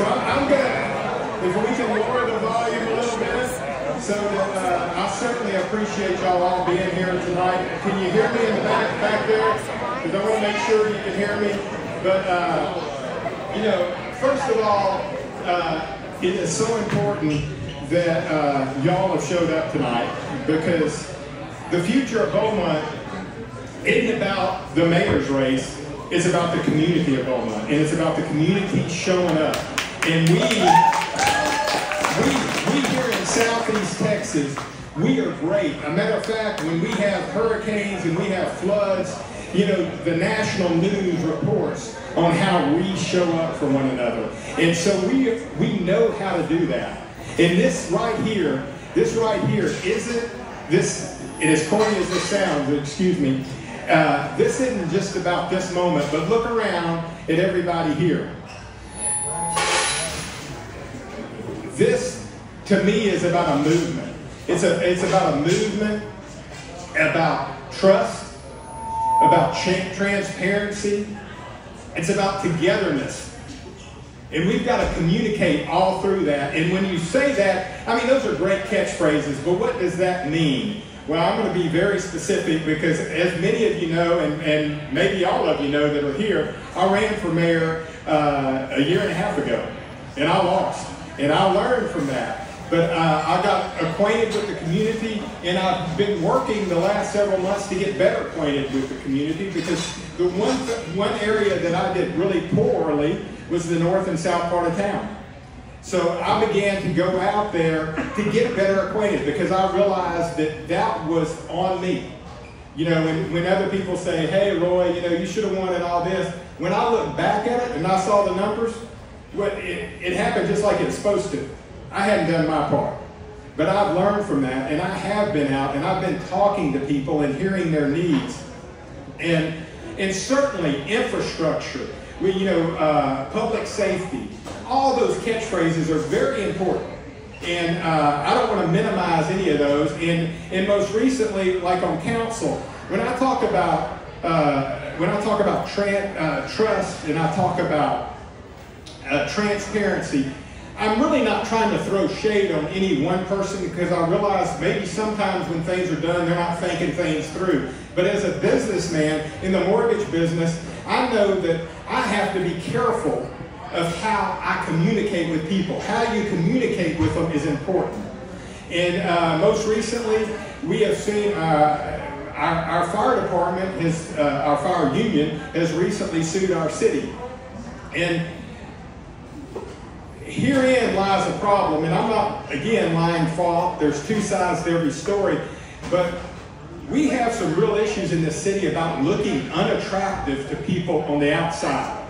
So I'm, gonna, if we can lower the volume a little bit, so that uh, I certainly appreciate y'all all being here tonight. Can you hear me in the back back there? Because I want to make sure you can hear me. But uh, you know, first of all, uh, it is so important that uh, y'all have showed up tonight because the future of Beaumont isn't about the mayor's race. It's about the community of Beaumont, and it's about the community showing up. And we, we, we here in Southeast Texas, we are great. A matter of fact, when we have hurricanes and we have floods, you know, the national news reports on how we show up for one another. And so we, we know how to do that. And this right here, this right here isn't this, and as corny as this sounds, excuse me, uh, this isn't just about this moment, but look around at everybody here. This, to me, is about a movement. It's, a, it's about a movement about trust, about transparency. It's about togetherness. And we've got to communicate all through that. And when you say that, I mean, those are great catchphrases, but what does that mean? Well, I'm going to be very specific because, as many of you know, and, and maybe all of you know that are here, I ran for mayor uh, a year and a half ago, and I lost. And I learned from that. But uh, I got acquainted with the community, and I've been working the last several months to get better acquainted with the community because the one, one area that I did really poorly was the north and south part of town. So I began to go out there to get better acquainted because I realized that that was on me. You know, when, when other people say, hey, Roy, you know, you should have wanted all this. When I look back at it and I saw the numbers, it, it happened just like it's supposed to. I hadn't done my part. But I've learned from that, and I have been out, and I've been talking to people and hearing their needs. And, and certainly infrastructure we, you know, uh, public safety. All those catchphrases are very important. And uh, I don't want to minimize any of those. And, and most recently, like on council, when I talk about uh, when I talk about uh, trust and I talk about uh, transparency, I'm really not trying to throw shade on any one person because I realize maybe sometimes when things are done, they're not thinking things through. But as a businessman in the mortgage business, I know that I have to be careful of how I communicate with people. How you communicate with them is important. And uh, most recently, we have seen uh, our, our, fire department, has, uh, our fire union, has recently sued our city. And herein lies a problem, and I'm not, again, lying fault. There's two sides to every story. But we have some real issues in this city about looking unattractive to people on the outside.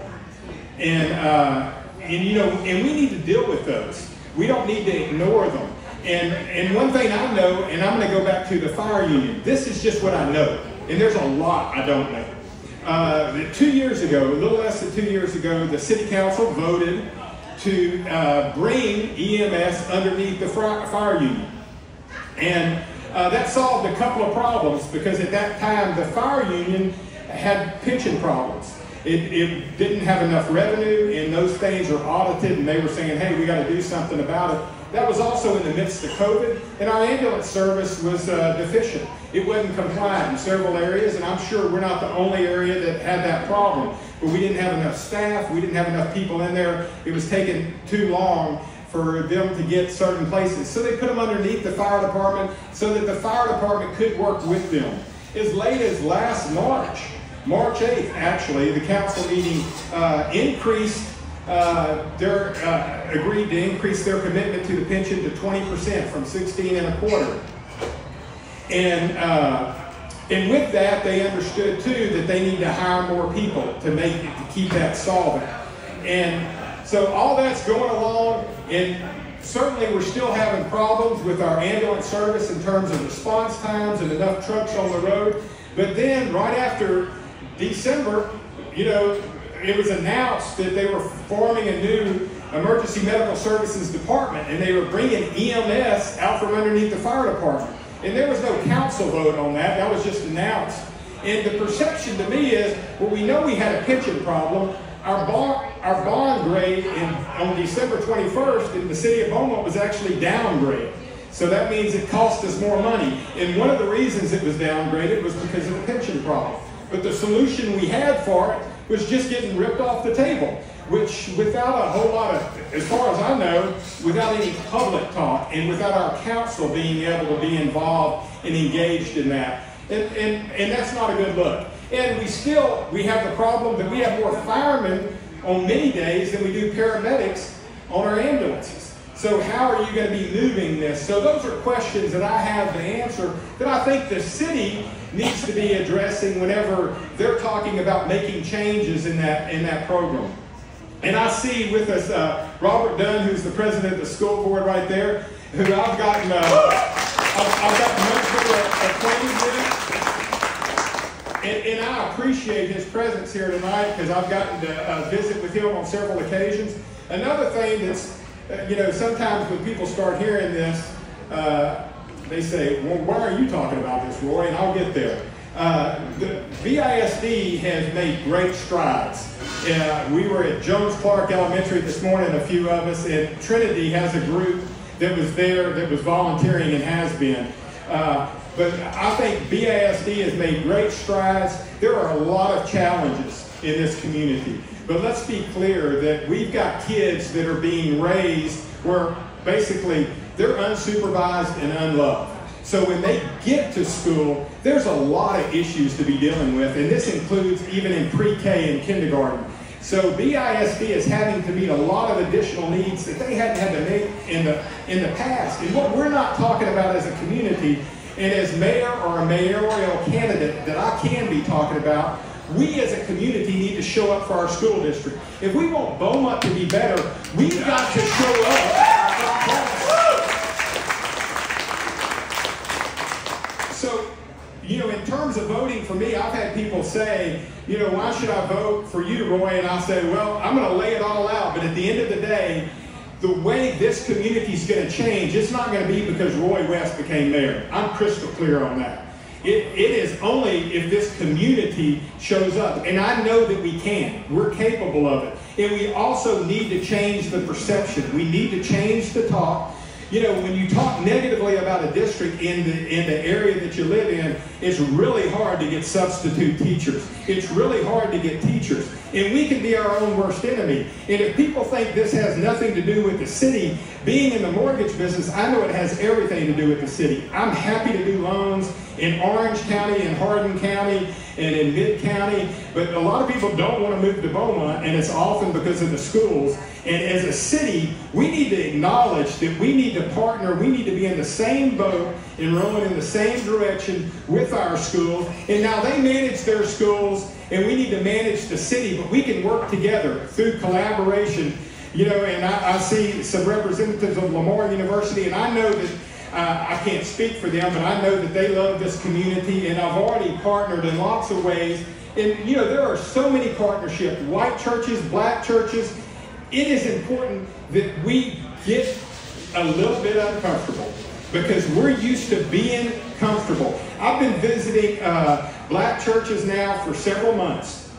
And, uh, and you know, and we need to deal with those. We don't need to ignore them. And, and one thing I know, and I'm going to go back to the fire union, this is just what I know. And there's a lot I don't know. Uh, two years ago, a little less than two years ago, the city council voted to uh, bring EMS underneath the fire union. And uh, that solved a couple of problems because at that time the fire union had pension problems. It, it didn't have enough revenue and those things were audited and they were saying, hey, we got to do something about it. That was also in the midst of COVID and our ambulance service was uh, deficient. It wasn't compliant in several areas and I'm sure we're not the only area that had that problem. But we didn't have enough staff, we didn't have enough people in there. It was taking too long for them to get certain places. So they put them underneath the fire department so that the fire department could work with them. As late as last March, March 8th actually, the council meeting uh, increased uh, their, uh, agreed to increase their commitment to the pension to 20% from 16 and a quarter. And, uh, and with that, they understood too that they need to hire more people to make to keep that solvent. And so all that's going along, and certainly we're still having problems with our ambulance service in terms of response times and enough trucks on the road. But then right after December, you know, it was announced that they were forming a new emergency medical services department and they were bringing EMS out from underneath the fire department. And there was no council vote on that. That was just announced. And the perception to me is, well, we know we had a pension problem. Our bar, our bond grade in, on December 21st in the city of Beaumont was actually downgraded. So that means it cost us more money. And one of the reasons it was downgraded was because of the pension problem. But the solution we had for it was just getting ripped off the table, which without a whole lot of, as far as I know, without any public talk and without our council being able to be involved and engaged in that. And, and, and that's not a good look. And we still, we have the problem that we have more firemen on many days than we do paramedics on our ambulances. So how are you going to be moving this? So those are questions that I have to answer that I think the city needs to be addressing whenever they're talking about making changes in that, in that program. And I see with us uh, Robert Dunn, who's the president of the school board right there, who I've gotten, uh, I've, I've gotten much more acquainted with. And, and, I appreciate his presence here tonight because I've gotten to uh, visit with him on several occasions. Another thing that's, uh, you know, sometimes when people start hearing this, uh, they say, well, why are you talking about this, Roy? And I'll get there. Uh, the BISD has made great strides. Uh, we were at Jones Clark Elementary this morning, a few of us, and Trinity has a group that was there that was volunteering and has been. Uh, but I think BISD has made great strides. There are a lot of challenges in this community. But let's be clear that we've got kids that are being raised where basically they're unsupervised and unloved. So when they get to school, there's a lot of issues to be dealing with, and this includes even in pre-K and kindergarten. So BISD is having to meet a lot of additional needs that they hadn't had to meet in the in the past. And what we're not talking about as a community and as mayor or a mayoral candidate that I can be talking about, we as a community need to show up for our school district. If we want Beaumont to be better, we've got to show up. So, you know, in terms of voting for me, I've had people say, you know, why should I vote for you, Roy? And I say, well, I'm going to lay it all out. But at the end of the day, the way this community is going to change, it's not going to be because Roy West became mayor. I'm crystal clear on that. It, it is only if this community shows up. And I know that we can. We're capable of it. And we also need to change the perception. We need to change the talk. You know, when you talk negatively about a district in the, in the area that you live in, it's really hard to get substitute teachers. It's really hard to get teachers. And we can be our own worst enemy. And if people think this has nothing to do with the city, being in the mortgage business, I know it has everything to do with the city. I'm happy to do loans in Orange County, in Hardin County, and in Mid County, but a lot of people don't want to move to Beaumont, and it's often because of the schools. And as a city, we need to acknowledge that we need to partner, we need to be in the same boat and rowing in the same direction with our schools. And now they manage their schools, and we need to manage the city, but we can work together through collaboration. You know, and I, I see some representatives of Lamar University, and I know that uh, I can't speak for them, but I know that they love this community, and I've already partnered in lots of ways. And you know, there are so many partnerships, white churches, black churches. It is important that we get a little bit uncomfortable because we're used to being comfortable. I've been visiting uh, black churches now for several months,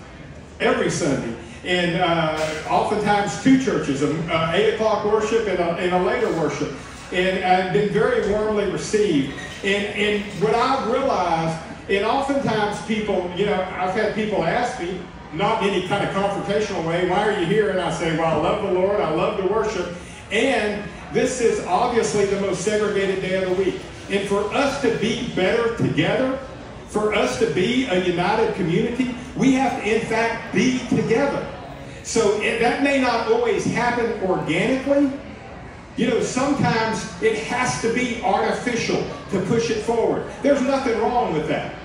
every Sunday. And uh, oftentimes two churches, uh, 8 o'clock worship and a, and a later worship and I've been very warmly received. And, and what I've realized, and oftentimes people, you know, I've had people ask me, not in any kind of confrontational way, why are you here? And I say, well, I love the Lord, I love to worship, and this is obviously the most segregated day of the week. And for us to be better together, for us to be a united community, we have to, in fact, be together. So that may not always happen organically, you know, sometimes it has to be artificial to push it forward. There's nothing wrong with that.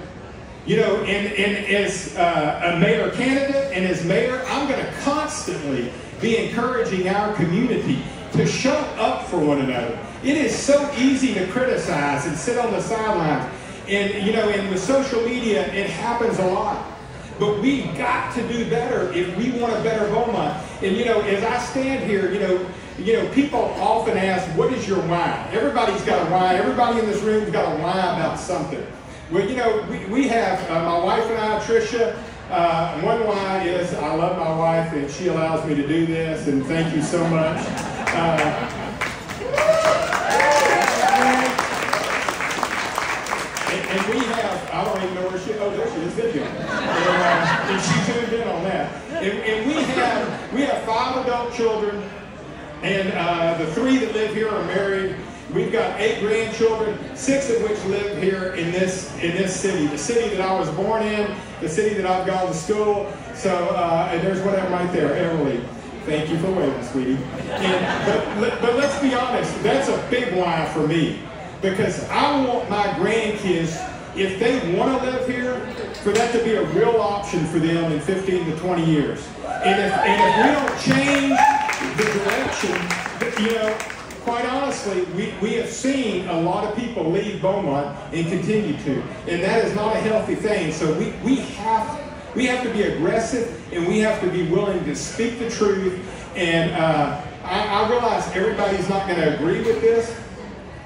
You know, and, and as uh, a mayor candidate and as mayor, I'm going to constantly be encouraging our community to show up for one another. It is so easy to criticize and sit on the sidelines. And, you know, and with social media, it happens a lot. But we've got to do better if we want a better Beaumont. And, you know, as I stand here, you know, you know, people often ask, what is your why? Everybody's got a why. Everybody in this room's got a why about something. Well, you know, we, we have, uh, my wife and I, Tricia, Uh, one why is I love my wife and she allows me to do this, and thank you so much. Uh, and, we have, I don't even know where she, oh, there she is, video. And, she tuned in on that. And, and, we have, we have five adult children, and uh, the three that live here are married. We've got eight grandchildren, six of which live here in this in this city, the city that I was born in, the city that I've gone to school. So, uh, and there's one of them right there, Emily. Thank you for waiting, sweetie. And, but, but let's be honest, that's a big why for me. Because I want my grandkids, if they want to live here, for that to be a real option for them in 15 to 20 years. And if, and if we don't change the direction, you know, quite honestly, we, we have seen a lot of people leave Beaumont and continue to. And that is not a healthy thing. So we, we have we have to be aggressive and we have to be willing to speak the truth. And uh, I, I realize everybody's not going to agree with this,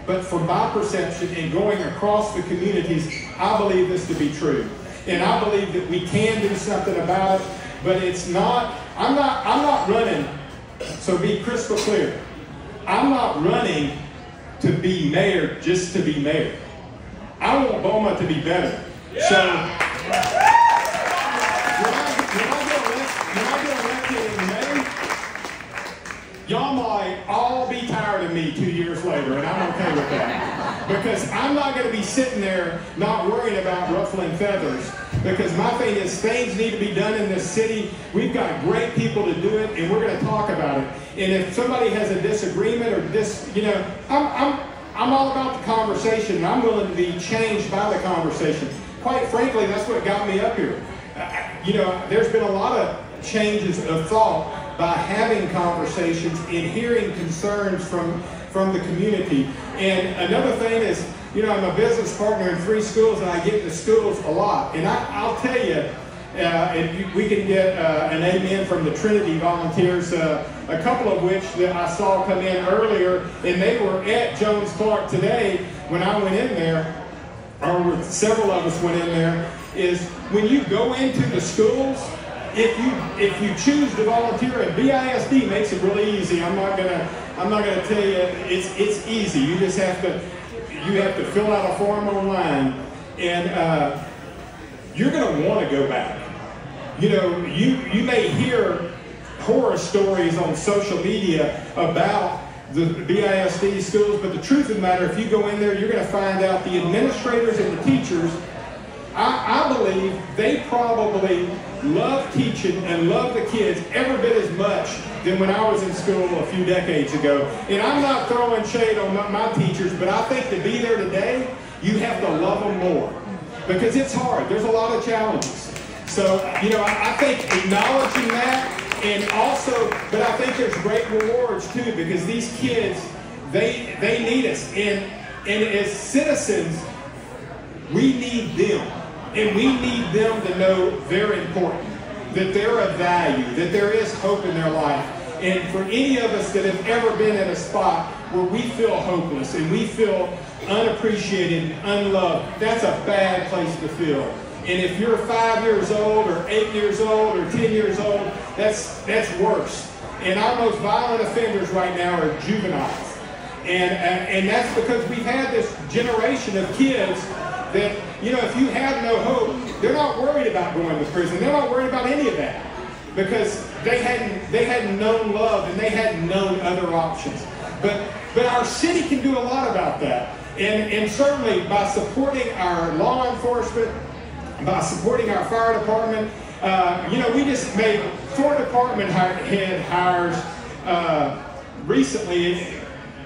but from my perception and going across the communities, I believe this to be true. And I believe that we can do something about it, but it's not, I'm not, I'm not running, so be crystal clear. I'm not running to be mayor just to be mayor. I want Beaumont to be better. Yeah. So Y'all might all be tired of me two years later, and with that. Because I'm not going to be sitting there not worrying about ruffling feathers. Because my thing is, things need to be done in this city. We've got great people to do it, and we're going to talk about it. And if somebody has a disagreement or this, you know, I'm, I'm, I'm all about the conversation, and I'm willing to be changed by the conversation. Quite frankly, that's what got me up here. You know, there's been a lot of changes of thought by having conversations and hearing concerns from, from the community. And another thing is, you know, I'm a business partner in three schools and I get to schools a lot. And I, will tell you, uh, and we can get uh, an amen from the Trinity volunteers, uh, a couple of which that I saw come in earlier, and they were at Jones Clark today when I went in there, or several of us went in there, is when you go into the schools, if you if you choose to volunteer at BISD makes it really easy. I'm not gonna I'm not gonna tell you it's it's easy. You just have to you have to fill out a form online, and uh, you're gonna want to go back. You know, you you may hear horror stories on social media about the BISD schools, but the truth of the matter, if you go in there, you're to find out the administrators and the teachers I, I believe they probably love teaching and love the kids every bit as much than when I was in school a few decades ago. And I'm not throwing shade on my, teachers, but I think to be there today, you have to love them more. Because it's hard. There's a lot of challenges. So, you know, I, I think acknowledging that and also, but I think there's great rewards too because these kids, they they need us. And and as citizens, we need them. And we need them to know they're important, that they're of value, that there is hope in their life. And for any of us that have ever been in a spot where we feel hopeless and we feel unappreciated, and unloved, that's a bad place to feel. And if you're five years old or eight years old or ten years old, that's that's worse. And our most violent offenders right now are juveniles. And, and, and that's because we've had this generation of kids that, you know, if you have no hope, they're not worried about going to prison. They're not worried about any of that because they hadn't, they hadn't known love and they hadn't known other options. But, but our city can do a lot about that. And, and certainly by supporting our law enforcement, by supporting our fire department, uh, you know, we just made four department head hires uh, recently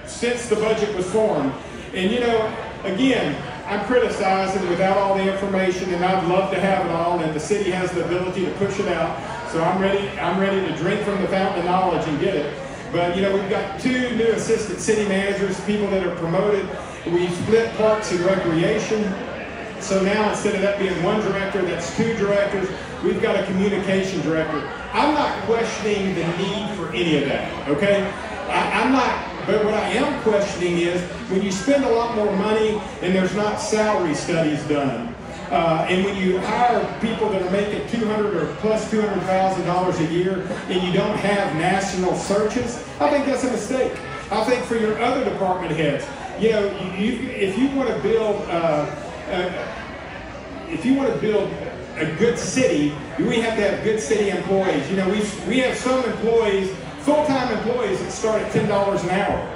since the budget was formed. And you know, again, I'm criticizing without all the information, and I'd love to have it all, and the city has the ability to push it out. So I'm ready. I'm ready to drink from the fountain of knowledge and get it. But you know, we've got two new assistant city managers, people that are promoted. We split parks and recreation. So now instead of that being one director, that's two directors. We've got a communication director. I'm not questioning the need for any of that. Okay, I, I'm not but what I am questioning is when you spend a lot more money and there's not salary studies done, Uh, and when you hire people that are making 200 or plus $200,000 a year and you don't have national searches, I think that's a mistake. I think for your other department heads, you know, you, if you want to build, uh, uh, if you want to build a good city, we have to have good city employees. You know, we, we have some employees, full-time employees that start at $10 an hour.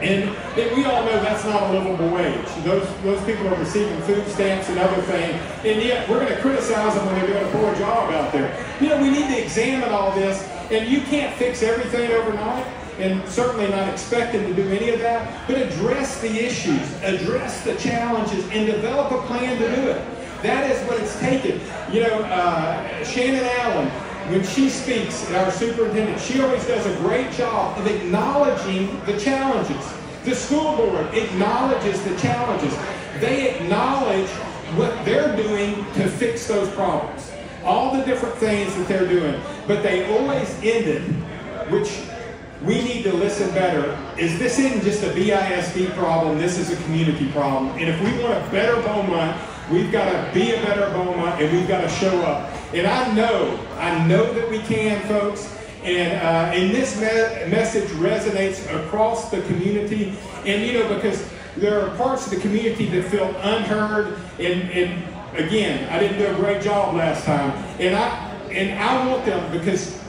And, we all know that's not a livable wage. Those, those people are receiving food stamps and other things, and yet we're going to criticize them when they're doing a poor job out there. You know, we need to examine all this, and you can't fix everything overnight, and certainly not expect them to do any of that, but address the issues, address the challenges, and develop a plan to do it. That is what it's taken. You know, uh, Shannon Allen, when she speaks, our superintendent, she always does a great job of acknowledging the challenges. The school board acknowledges the challenges. They acknowledge what they're doing to fix those problems. All the different things that they're doing. But they always end it, which we need to listen better, is this isn't just a BISD problem, this is a community problem. And if we want a better Beaumont, we've got to be a better Beaumont and we've got to show up. And I know, I know that we can, folks. And, uh, and this me message resonates across the community. And, you know, because there are parts of the community that feel unheard. And, and again, I didn't do a great job last time. And I, and I want them because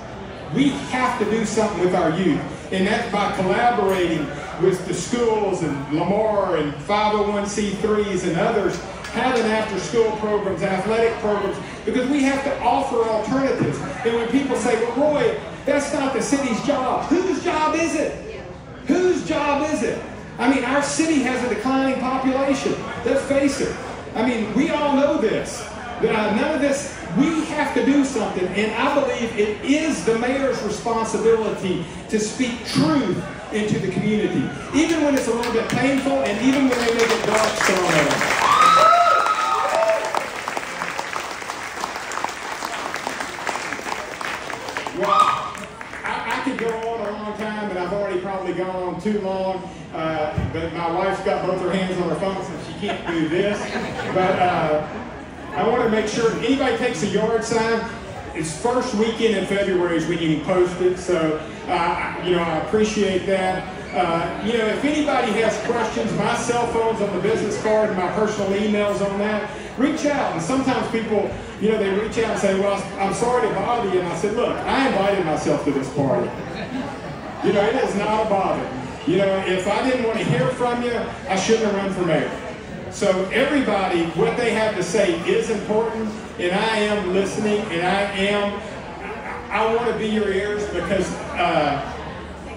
we have to do something with our youth. And that's by collaborating with the schools and Lamar and 501c3s and others having after school programs, athletic programs, because we have to offer alternatives. And when people say, well, Roy, that's not the city's job, whose job is it? Whose job is it? I mean, our city has a declining population. Let's face it. I mean, we all know this. Uh, none of this, we have to do something. And I believe it is the mayor's responsibility to speak truth into the community. Even when it's a little bit painful and even when they make it dark thrown at us. Well, I, I, could go on a long time, but I've already probably gone on too long. Uh, but my wife's got both her hands on her phone, so she can't do this. But uh, I want to make sure anybody takes a yard sign. It's first weekend in February is when you can post it. So, uh, you know, I appreciate that. Uh, you know, if anybody has questions, my cell phone's on the business card and my personal email's on that. Reach out. And sometimes people, you know, they reach out and say, well, I'm sorry to bother you. And I said, look, I invited myself to this party. You know, it is not a bother. You know, if I didn't want to hear from you, I shouldn't have run for mayor. So everybody, what they have to say is important, and I am listening, and I am, I want to be your ears because uh,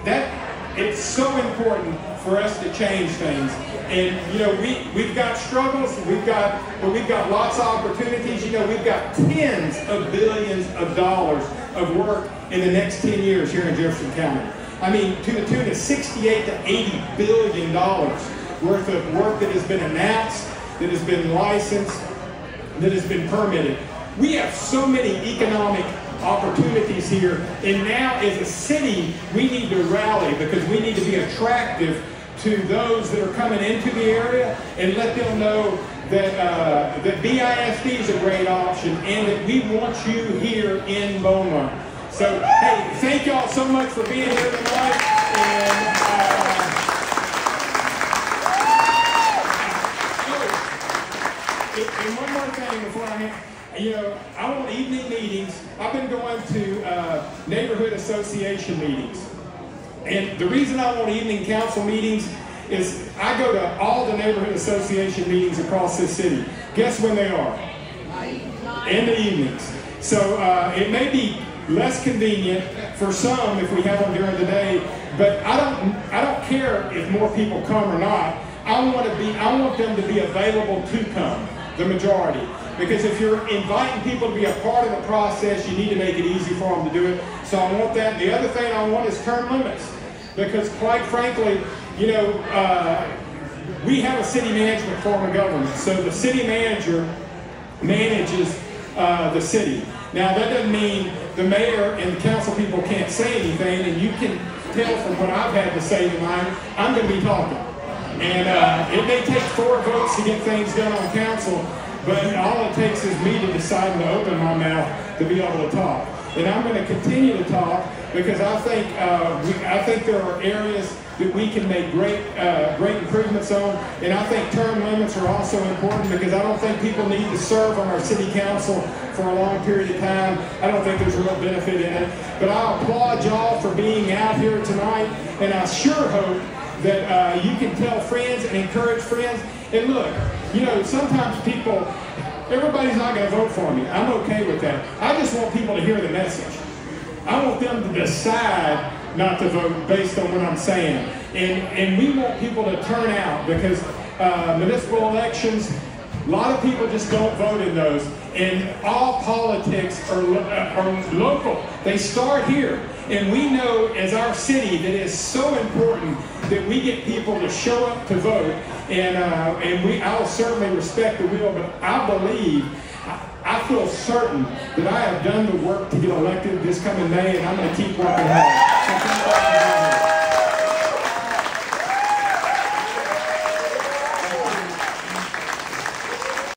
that it's so important for us to change things. And you know, we we've got struggles, we've got, but we've got lots of opportunities. You know, we've got tens of billions of dollars of work in the next 10 years here in Jefferson County. I mean, to the tune of 68 to 80 billion dollars worth of work that has been announced, that has been licensed, that has been permitted. We have so many economic opportunities here. And now as a city, we need to rally because we need to be attractive to those that are coming into the area and let them know that, uh, that BISD is a great option and that we want you here in Beaumont. So, hey, thank y'all so much for being here tonight. And, uh, oh, and one more thing before I you know, I want evening meetings. I've been going to uh, neighborhood association meetings. And the reason I want evening council meetings is I go to all the neighborhood association meetings across this city. Guess when they are? In the evenings. So uh, it may be less convenient for some if we have them during the day, but I don't, I don't care if more people come or not. I want to be, I want them to be available to come, the majority. Because if you're inviting people to be a part of the process, you need to make it easy for them to do it. So I want that. The other thing I want is term limits. Because quite frankly, you know, uh, we have a city management form of government. So the city manager manages uh, the city. Now that doesn't mean the mayor and the council people can't say anything, and you can tell from what I've had to say tonight, I'm going to be talking. And uh, it may take four votes to get things done on council, but all it takes is me to decide to open my mouth to be able to talk. And I'm going to continue to talk because I think uh, we, I think there are areas that we can make great uh, great improvements on. And I think term limits are also important because I don't think people need to serve on our city council for a long period of time. I don't think there's real benefit in it. But I applaud y'all for being out here tonight, and I sure hope that uh, you can tell friends and encourage friends. And look, you know, sometimes people, everybody's not going to vote for me. I'm okay with that. I just want people to hear the message. I want them to decide not to vote based on what I'm saying. And, and we want people to turn out because uh, municipal elections, a lot of people just don't vote in those. And all politics are, uh, are local. They start here. And we know as our city that it's so important that we get people to show up to vote. And, uh, and we, I'll certainly respect the will, but I believe I feel certain that I have done the work to get elected this coming May, and I'm going to keep working hard.